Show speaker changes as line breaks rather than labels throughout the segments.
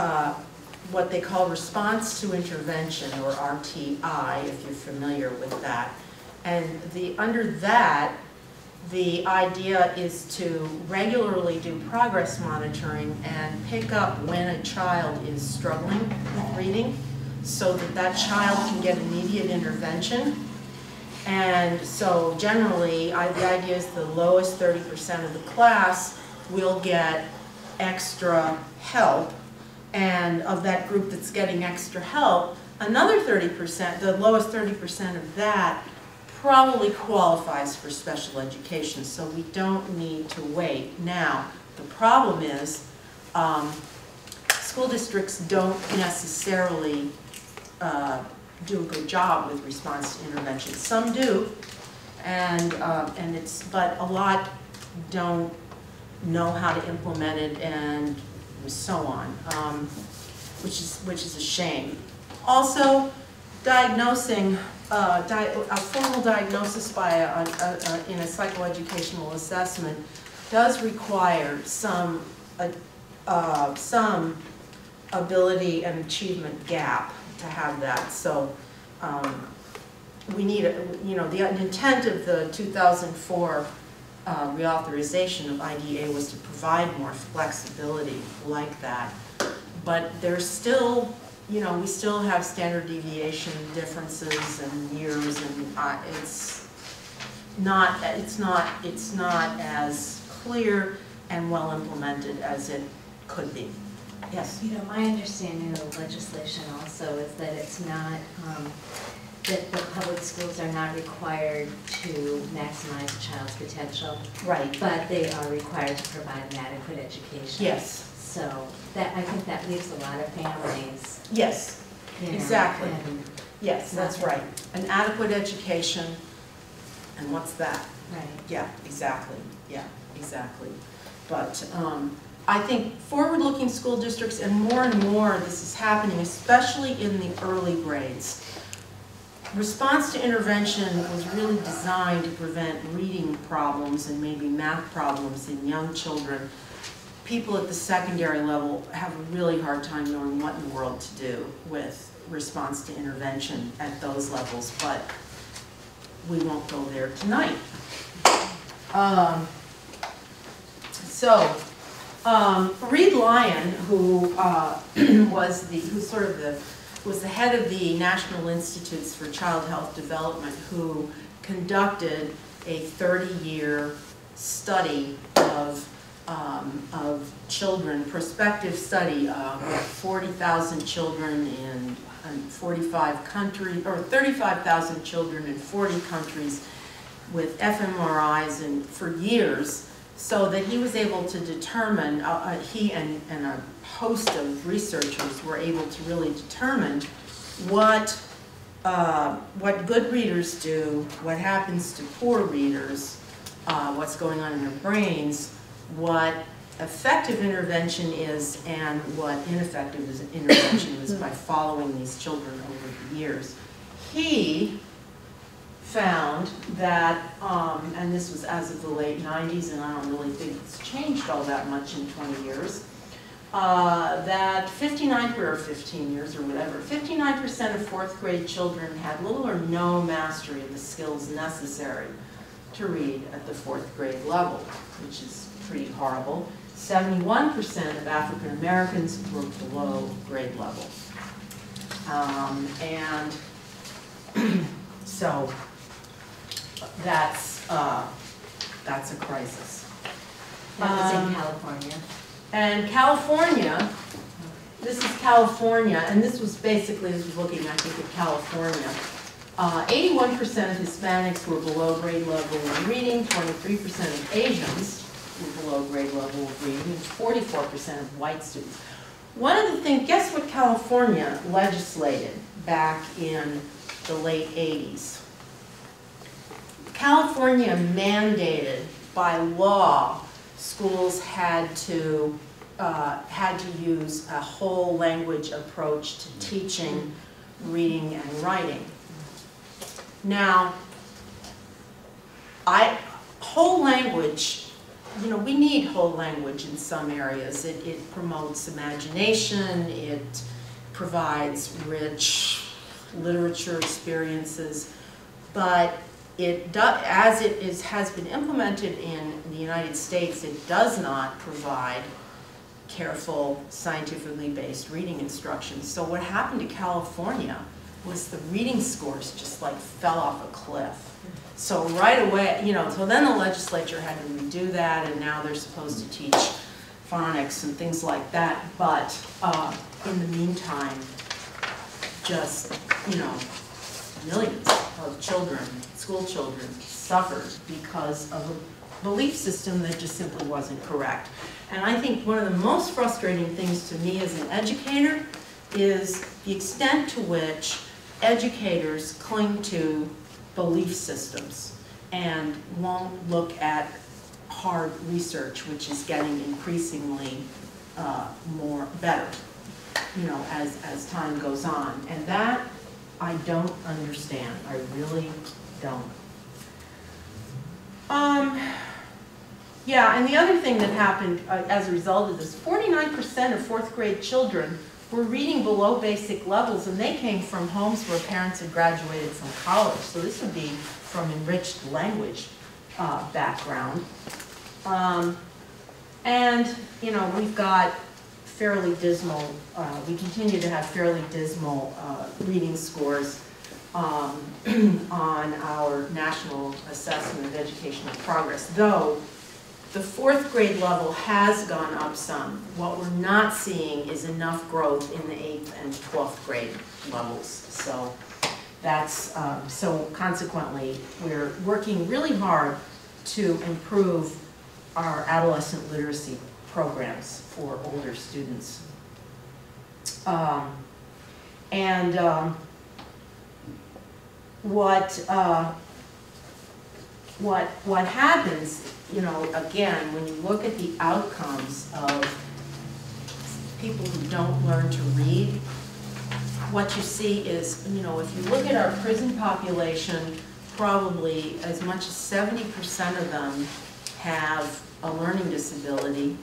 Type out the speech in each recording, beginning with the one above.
uh, what they call response to intervention, or RTI, if you're familiar with that. And the, under that, the idea is to regularly do progress monitoring and pick up when a child is struggling with reading so that that child can get immediate intervention. And so generally, I, the idea is the lowest 30% of the class will get extra help. And of that group that's getting extra help, another 30%, the lowest 30% of that probably qualifies for special education, so we don't need to wait. Now, the problem is, um, school districts don't necessarily uh, do a good job with response to intervention. Some do, and, uh, and it's, but a lot don't know how to implement it and so on, um, which is, which is a shame. Also, diagnosing, uh, di a formal diagnosis by a, a, a, in a psychoeducational assessment does require some, uh, some ability and achievement gap to have that. So um, we need, you know, the intent of the 2004 uh, reauthorization of IDEA was to provide more flexibility like that. But there's still, you know, we still have standard deviation differences and years and uh, it's not, it's not, it's not as clear and well implemented as it could be. Yes?
You know, my understanding of legislation also is that it's not, um, that the public schools are not required to maximize a child's potential,
Right.
but they are required to provide an adequate education.
Yes,
So that, I think that leaves a lot of families,
yes,
you know.
Exactly. yes, that's right. An adequate education, and what's that?
Right.
Yeah, exactly, yeah, exactly. But um, I think forward-looking school districts, and more and more this is happening, especially in the early grades. Response to intervention was really designed to prevent reading problems and maybe math problems in young children. People at the secondary level have a really hard time knowing what in the world to do with response to intervention at those levels, but we won't go there tonight. Um, so, um, Reid Lyon, who uh, was the, who sort of the, was the head of the National Institutes for Child Health Development, who conducted a 30-year study of, um, of children, prospective study with 40,000 children in in 45 countries, or 35,000 children in 40 countries with fMRIs and for years, so that he was able to determine, uh, uh, he and, and a host of researchers were able to really determine what, uh, what good readers do, what happens to poor readers, uh, what's going on in their brains, what effective intervention is and what ineffective intervention is by following these children over the years. He found that, um, and this was as of the late 90s, and I don't really think it's changed all that much in 20 years, uh, that 59, or 15 years or whatever, 59% of fourth grade children had little or no mastery of the skills necessary to read at the fourth grade level, which is pretty horrible. 71% of African Americans were below grade level. Um, and so that's, uh, that's a crisis.
That was
Um,
in California.
And California, this is California, and this was basically, this was looking, I think, at California. Uh, Eighty-one percent of Hispanics were below grade level in reading, twenty-three percent of Asians were below grade level of reading, and forty-four percent of white students. One of the things, guess what California legislated back in the late eighties? California mandated by law, schools had to, uh, had to use a whole language approach to teaching reading and writing. Now, I, whole language you know, we need whole language in some areas. It, it promotes imagination, it provides rich literature experiences, but it do, as it is, has been implemented in the United States, it does not provide careful, scientifically based reading instructions. So what happened to California was the reading scores just like fell off a cliff. So right away, you know, so then the legislature had to redo that, and now they're supposed to teach phonics and things like that. But uh, in the meantime, just, you know, millions of children, school children, suffered because of a belief system that just simply wasn't correct. And I think one of the most frustrating things to me as an educator is the extent to which educators cling to belief systems and won't look at hard research, which is getting increasingly uh, more better, you know, as, as time goes on. And that I don't understand. I really don't. Um, yeah, and the other thing that happened uh, as a result of this, 49% of fourth grade children were reading below basic levels, and they came from homes where parents had graduated from college. So this would be from enriched language uh, background. Um, and, you know, we've got fairly dismal, uh, we continue to have fairly dismal uh, reading scores um, on our National Assessment of Educational Progress, though the fourth grade level has gone up some. What we're not seeing is enough growth in the eighth and 12th grade levels. So that's, um, so consequently, we're working really hard to improve our adolescent literacy programs for older students. Um, and um, what, uh, what, what happens, you know, again, when you look at the outcomes of people who don't learn to read, what you see is, you know, if you look at our prison population, probably as much as seventy percent of them have a learning disability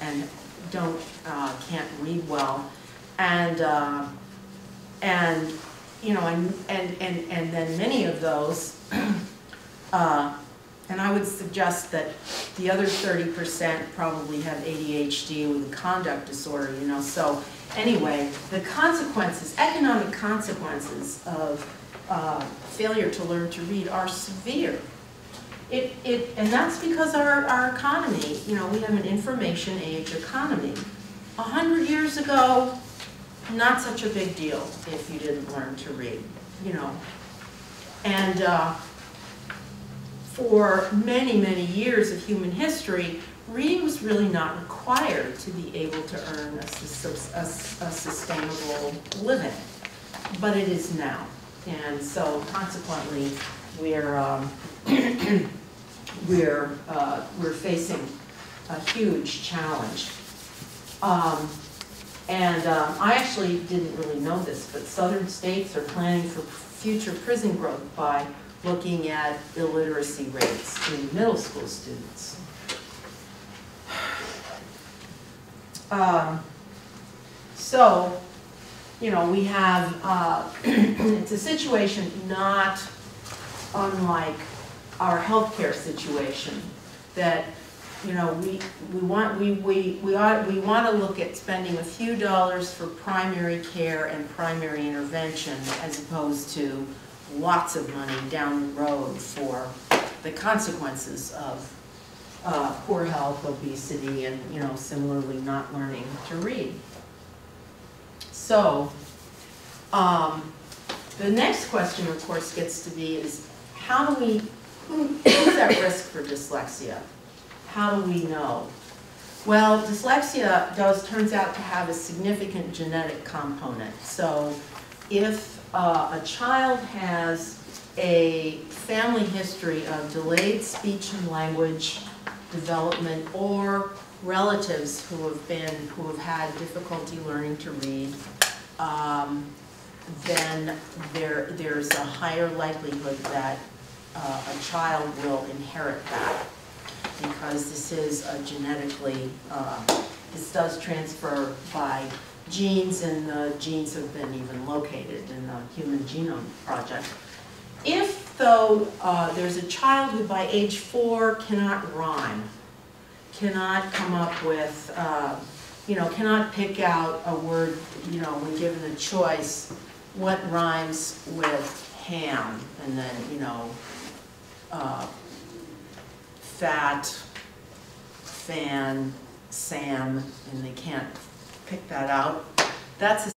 and don't, uh, can't read well. And, uh, and, you know, and, and, and, and then many of those, uh, and I would suggest that the other thirty percent probably have ADHD with a conduct disorder, you know, so anyway, the consequences, economic consequences of uh, failure to learn to read are severe. It, it, and that's because our, our economy, you know, we have an information age economy. A hundred years ago, not such a big deal if you didn't learn to read, you know. And uh, for many, many years of human history, reading was really not required to be able to earn a, a, a sustainable living, but it is now. And so consequently, we're, um, we're, uh, we're facing a huge challenge. Um, and um, I actually didn't really know this, but southern states are planning for future prison growth by looking at illiteracy rates in middle school students. Um, so, you know, we have, uh, it's a situation not unlike our healthcare situation, that, you know, we, we want, we, we, we ought, we want to look at spending a few dollars for primary care and primary intervention as opposed to lots of money down the road for the consequences of uh, poor health, obesity, and, you know, similarly not learning to read. So, um, the next question, of course, gets to be is, how do we, who's at risk for dyslexia? How do we know? Well, dyslexia does, turns out to have a significant genetic component. So if uh, a child has a family history of delayed speech and language development or relatives who have been, who have had difficulty learning to read, um, then there, there's a higher likelihood that uh, a child will inherit that. Because this is a genetically, uh, this does transfer by genes, and the genes have been even located in the Human Genome Project. If, though, uh, there's a child who by age four cannot rhyme, cannot come up with, uh, you know, cannot pick out a word, you know, when given a choice, what rhymes with ham, and then, you know, uh, fat, fan, Sam, and they can't pick that out, that's a